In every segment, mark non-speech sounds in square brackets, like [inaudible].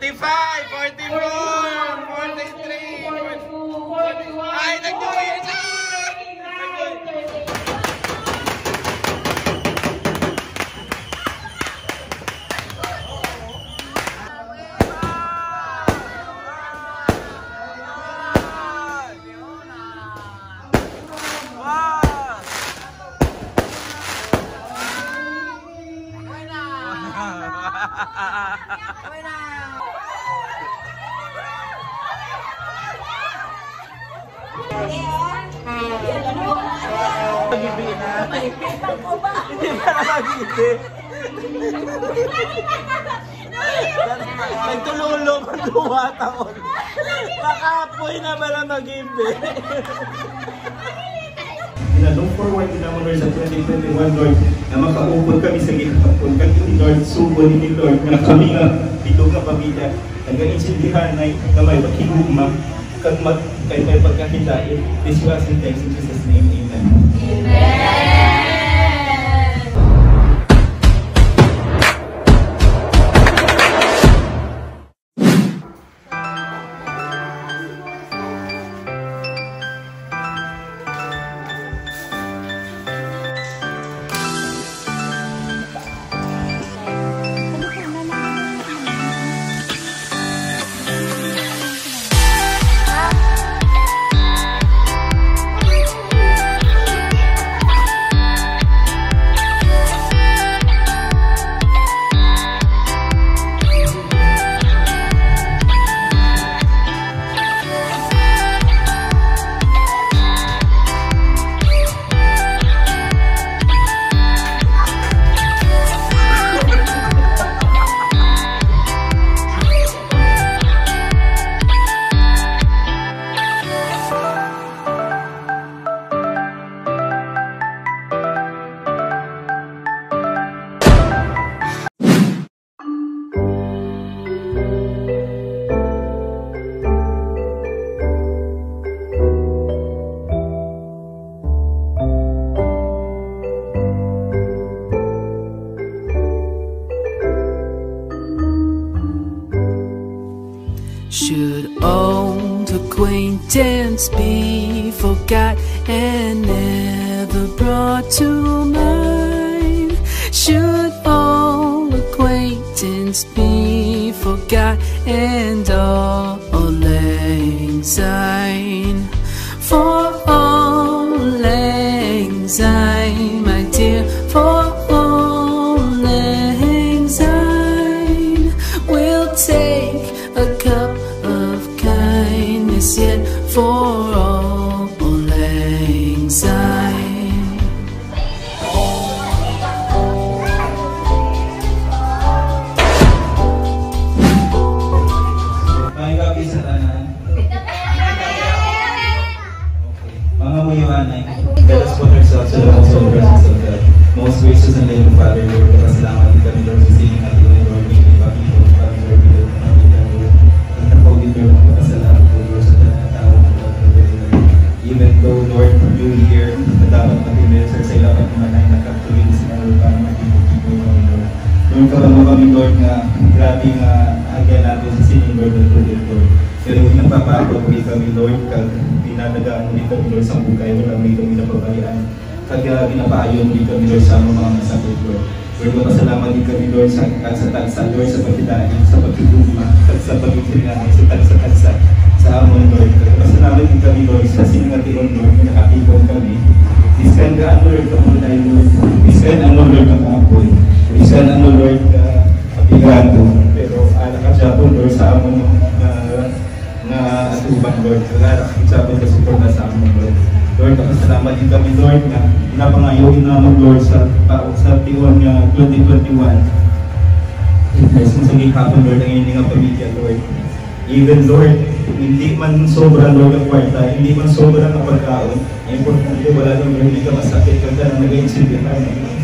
45, 44, Hindi ka na mag-ibig. Nagtululong ang duwa taon. Makapoy na ba na mag-ibig? Look forward na naman Lord sa 2021 Lord na makaupod kami sa gihapon kag ni Lord subo ni Lord nga kami nga dito nga pamilya nagaintindihan na kamay pakigugma kag mag kay may pagkakitain this was in in Jesus name amen Should and never brought to mind? Should old acquaintance be forgot and all lang syne? Kapag mo kami, Lord, nga grabe nga agyan natin sa sining, Lord, at Lord, Lord. Pero kung nagpapakot ulit kami, Lord, kag pinadagaan ulit kami, Lord, sa bukay, Lord, ang may kami napabayaan. Kag uh, ginapaayon ulit kami, Lord, sa mga masakit, Lord. Lord, mapasalamat din kami, Lord, sa tagsa-tagsa, Lord, sa pagkitain, sa pagkigugma, kag sa pagkikiringan, sa tagsa-tagsa, sa amon, Lord. Kag Pasalamat din kami, Lord, sa sinangatiron, Lord, na nakatipon kami. Iskan ka, ano, Lord, kamunay, Lord. Iskan, ano, Lord, Iskan, ano, Lord, ka kapigrato. Pero, ala ka siya po, Lord, sa amon, na na atuban, Lord. Kagara, kita po sa support na sa amon, Lord. Lord, kapasalamat din kami, Lord, na pinapangayoin namin, Lord, sa, pa, sa tiwan nga 2021. Yes, sa gihapon, Lord, ang inyong pamilya, Lord. Even, Lord, hindi man sobra, Lord, ang kwarta, hindi man sobra ang. Ang importante, wala Lord, hindi ka masakit, kaya na nag-iinsindihan.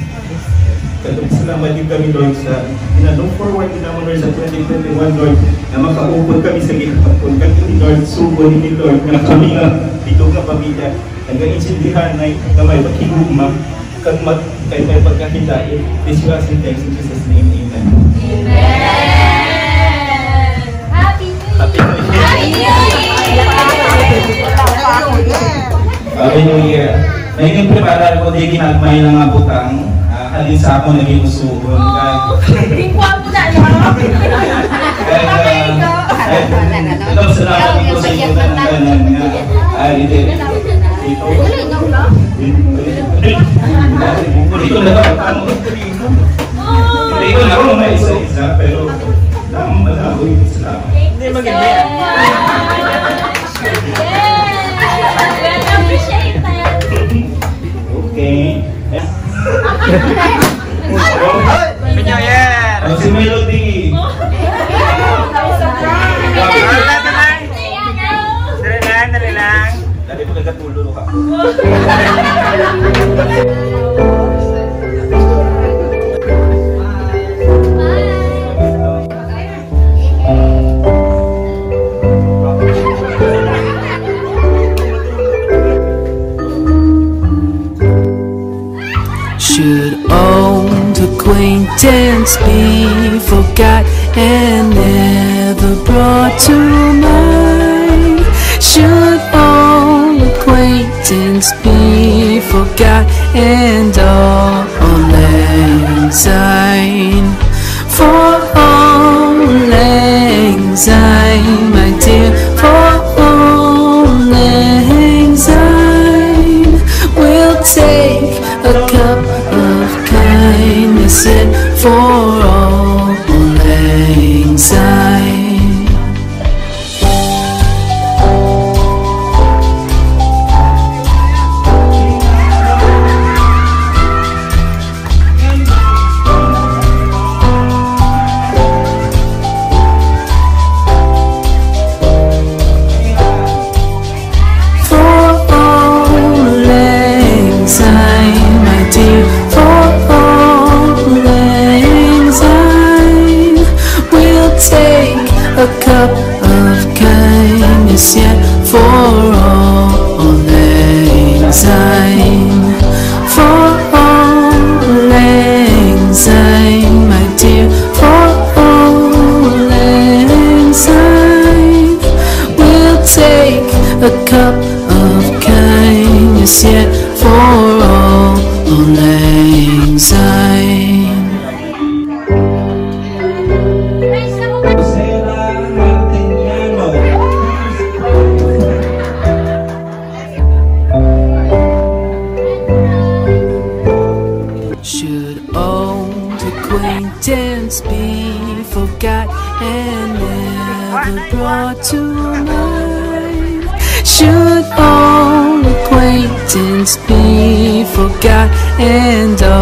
Kaya salamat din kami, Lord, sa ina-look forward din naman, Lord, sa 2021, Lord, na makaupod kami sa gihapon. Kaya ni Lord, subo ni Lord, na kami nga, dito nga pamilya, nag-iinsindihan na kamay pakigugma, kag mag, kay may pagkakitain. This was in thanks in Jesus' name, Amen. Happy New Year. Naging prepara ko di ginagmay ng mga butang. Halin sa ako naging usugon. Kaya, kaya, ito salamat dito sa inyo na naganan nga. Ay, hindi. Dito. Dito na ba? Ano? Hindi ko na ako may isa-isa, pero malabo yung salamat. Hindi maganda Happy New Year! Oh, si Melody. Wala na lang. Dali lang, dali forgot and all lang? For all syne, my dear, for all syne, we'll take a cup of kindness and for all take a cup of kindness yet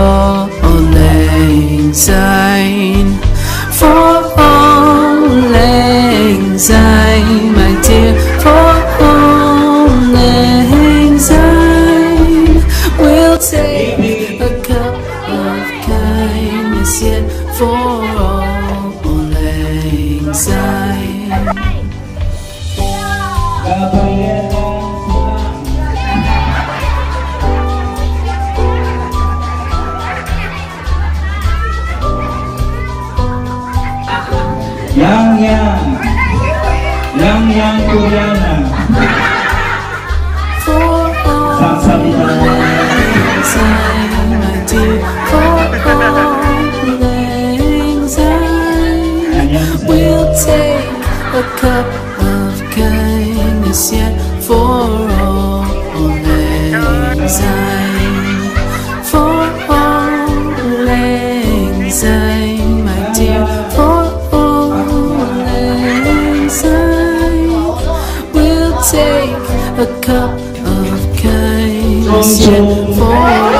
all lang syne? Syne. For all syne, my dear, for all. We'll take a cup of kindness for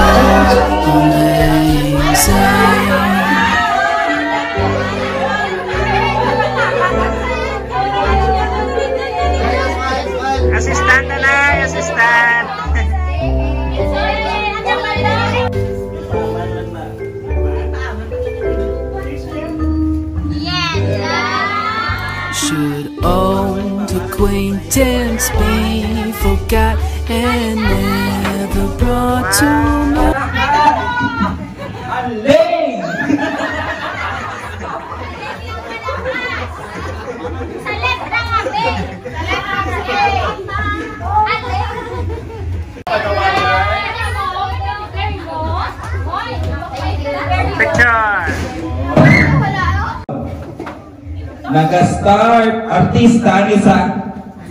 Nag-star artista ni sa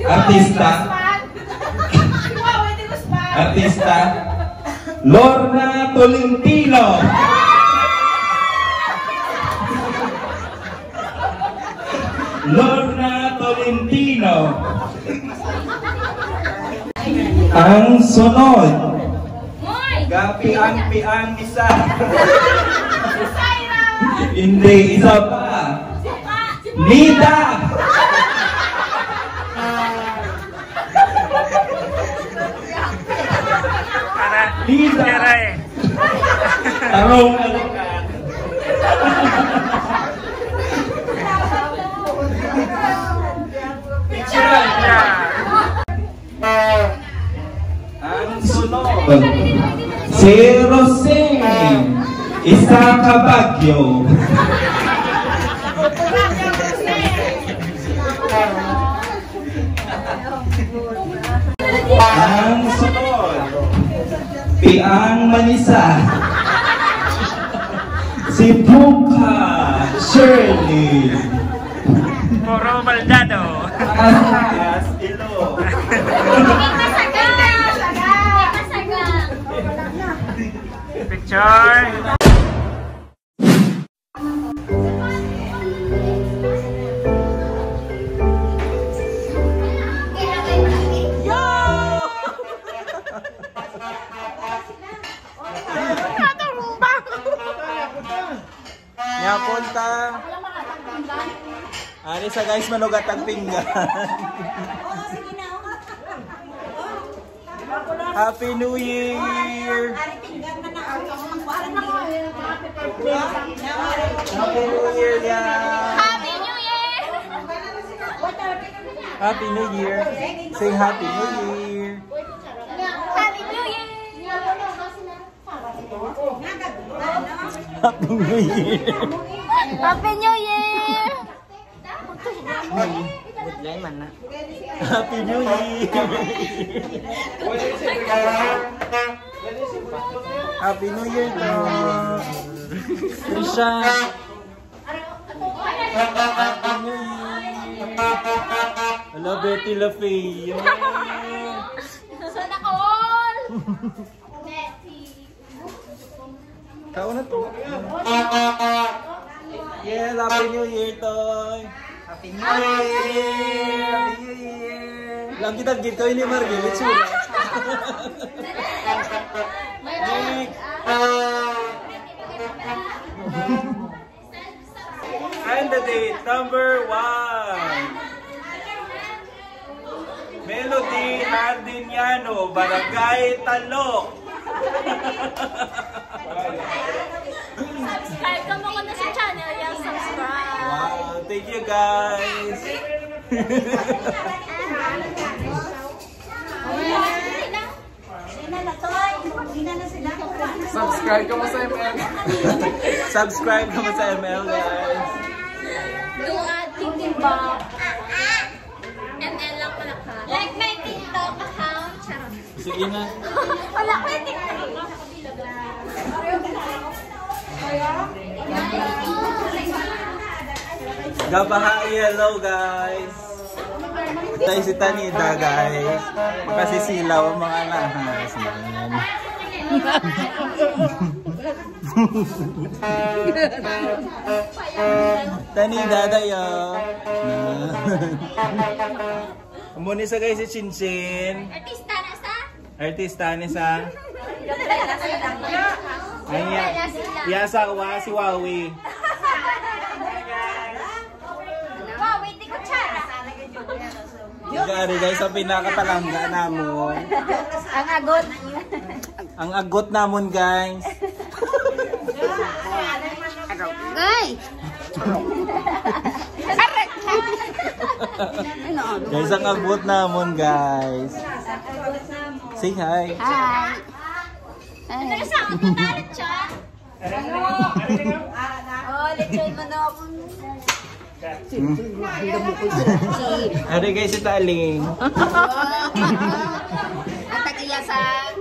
artista [laughs] artista Lorna Tolentino. Lorna Tolentino. Ang sunod, gapian-pian [laughs] isa. Hindi, isa pa. Nita! Nita! Tarong alakan. Ang sunod, si Roseng, isa kabagyo. Manisa. Si Puka Shirley. Puro baldado. Asas Ilo. Picture. Ani sa guys manugat ang pinggan. Happy New Year! Happy New Year, guys! Happy New Year! Happy New Year! Say Happy New Year! Happy New Year! Happy New Year! Happy New Year! Happy New Year! Happy New Year to Trisha! Happy New Year! Hello, Betty LaFay! Sana all! Kao na to. Yes, Happy New Year, Toy! Happy New Year! Happy New Year! Lang kita git ko ini Margil, it's sure. [laughs] Candidate number one. Melody Hardiniano, Barangay Talok. [laughs] Subscribe ka mo ko na sa channel yung subscribe. Wow, thank you guys. [laughs] Subscribe ka mo sa ML. Subscribe naman sa ML guys. Yung ating timba. ML lang pala ka. Like my TikTok account. Charot. Sige na. Wala ko yung TikTok. Gabahay, hello guys. Tayo si Tanida guys. Makasisilaw ang mga lahas. [laughs] Yan. Tanida tayo. [laughs] Muni sa guys si Chinchin. Artista na sa? Artista ni sa Ay, ya, yasa wa si Wawi. Gari guys, ang pinakatalangga namon. Ang agot. Ang agot namon guys. Guys! Guys, ang agot namon guys. Say hi. Hi! Ano sa ako na lechon? Oh, lechon mo ako. Ano guys, ito aling. [laughs] Ang tagiyasan.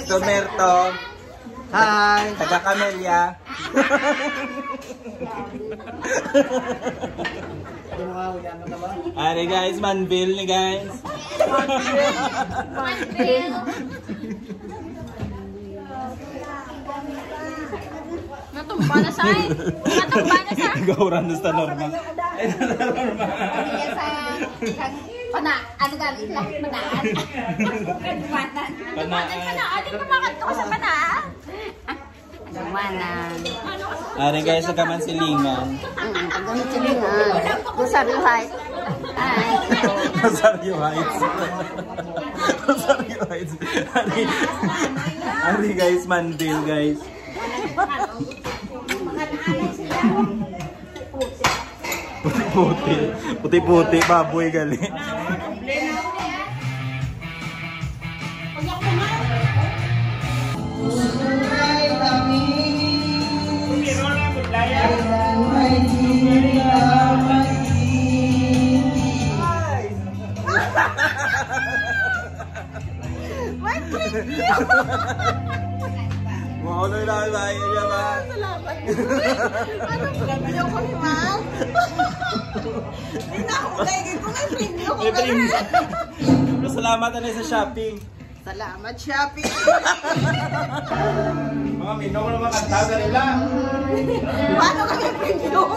Ito Merto. Hi! Taga Camellia. [laughs] Ari guys, Manville ni guys. Manville. [laughs] Natumba na sa Natumba na sa Gauran na sa norma. Kaya sa pana, ano galing sila? Panaan. Panaan. Panaan. Panaan. Di ba makanto ko sa panaan? Lumanan. Ari guys, sa kaman silingan. Mm, nga. Rosario Heights. Ay. Rosario Heights. Rosario Heights. Ari, Ari guys, Manville guys. Puti-puti. Puti-puti, baboy gali. [laughs] Maulo na ang bahay niya ba? Salamat. Ano po kami ko ni Ma'am? Hindi na ako kaigin ko may premium ko kami. premium. Salamat na sa shopping. Salamat, Shopee. Mga minong naman ang taga nila. Paano kami premium?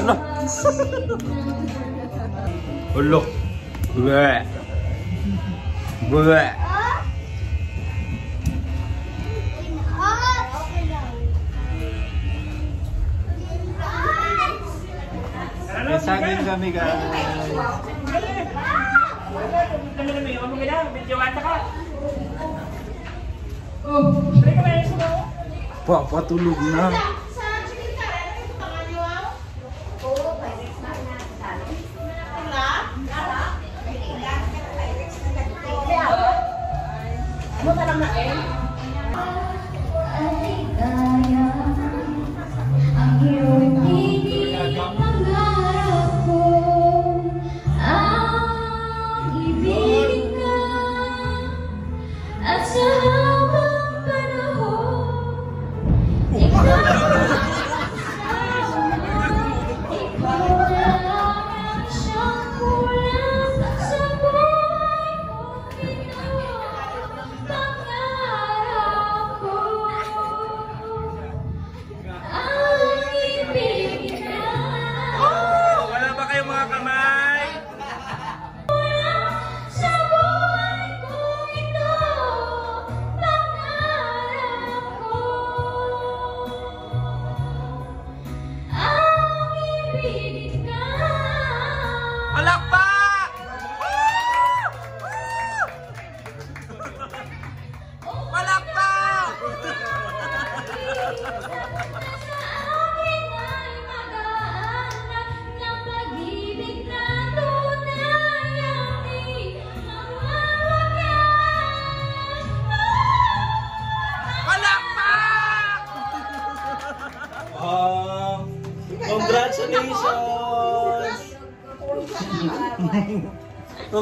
Ano? Ulo. Bwe. Bwe. May saging kami guys. Pa, patulog na. mua ra năm lại em.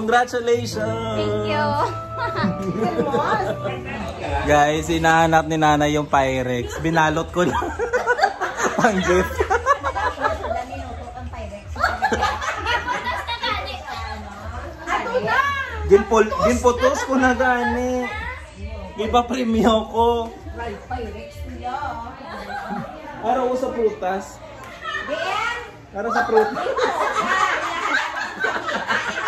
Congratulations! Thank you. [laughs] Guys, hinahanap ni nanay yung Pyrex. Binalot ko na. [laughs] Ang gift. Ginpol, ginpotos ko na gani. Iba premium ko. Araw ko sa prutas. Araw sa prutas. [laughs]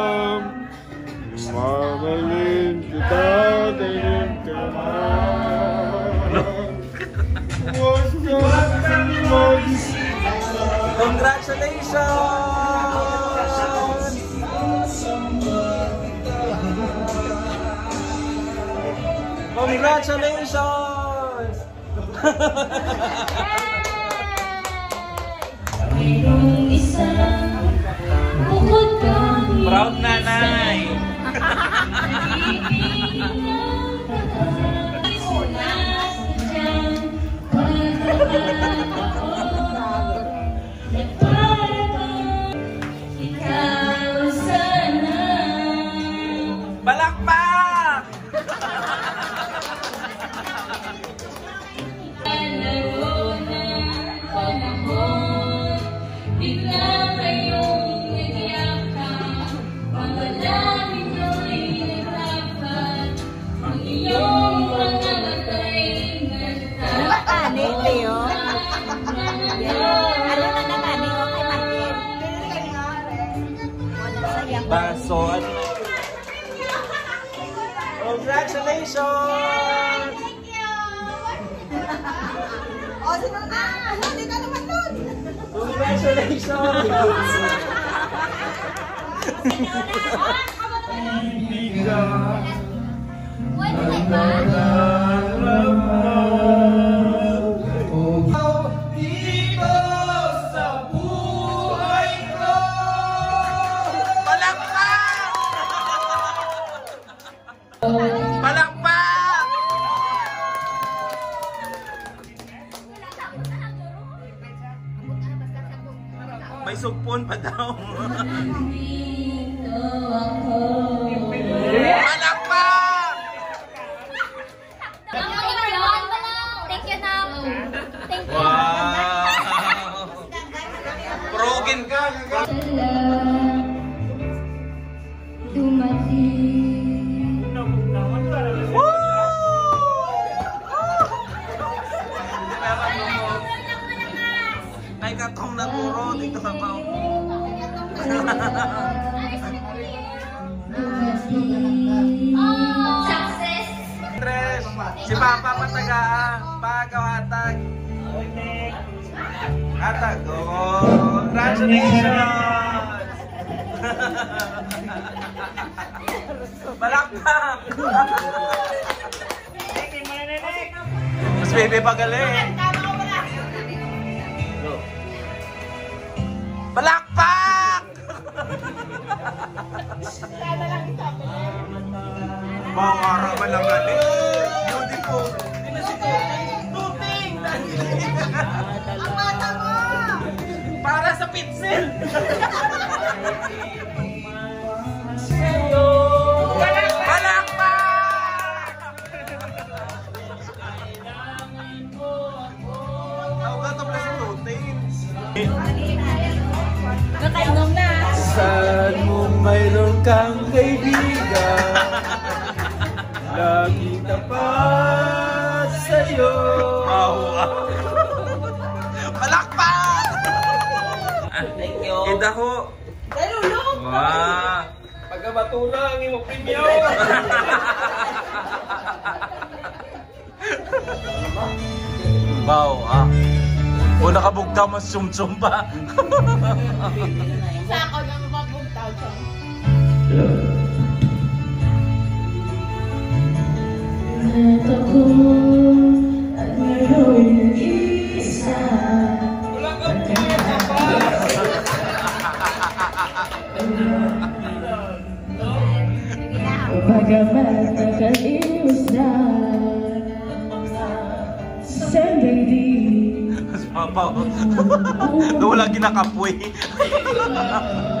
Congratulations! [laughs] [laughs] si Mama! Hindi ano, ka naman nun! Congratulations! Pwede ba? Ipon pa daw. [laughs] Nakainom na. Saan mo mayroon kang kaibigan? Lagi tapat sa'yo. Mahuwa. Palakpak! Thank you. Idaho bato na ang imong premyo. Baw, ah. O nakabugtaw mas sumsum pa. Sa ako na mabugtaw siya. Let the pa. [laughs] Nawala kinakapoy. [laughs]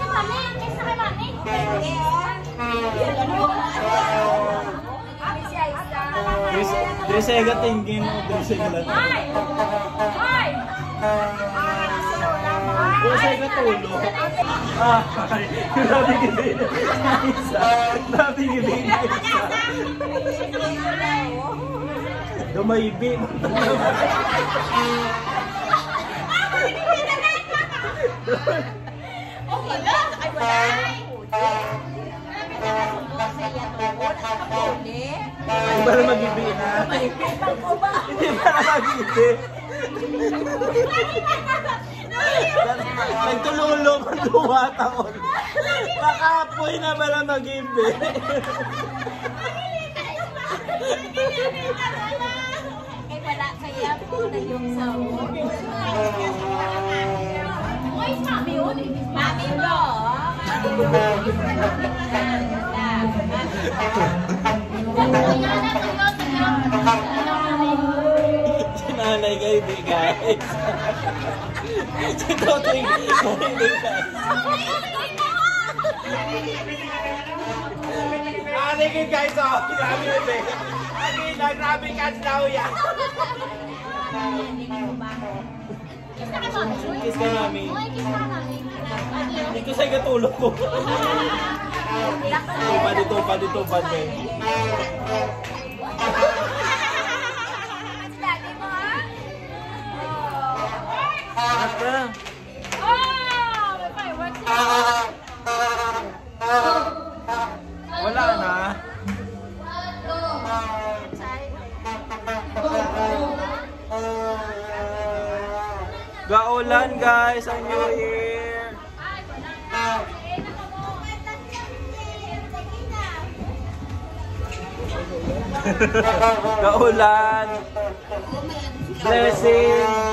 na mami, kaysa kay mami. Abi si Aisa. Dress, dress ay gatingin mo, dress ay gatingin. Ay! Ay! Dress ay gatulo. Ah, grabe gibig. Isa. Dumaybi. Okay lang. Ay, wala. Hindi ba na mag-ibi na? Hindi ba na mag-ibi? Nagtululo pa duwa taon. Makapoy na ba na mag-ibi? Ay, wala kaya po na yung sa Uy, mami, oh. Mami mo. Si nanay kayo, di guys. Si Totoy, hindi guys. Alingin guys, oh. Grabe yun eh. Alingin na, grabe catch daw yan. Kiss na kay mami. Kiss ka mami. Uy, kiss na kay mami. Hindi ko sa'yo katulog ko. Tupad, tupad, tupad eh. Mas daddy mo, ha? Anak ka. Oh! May fireworks na. Wala na. Gaulan guys, ang New Year. Gaulan. Blessing.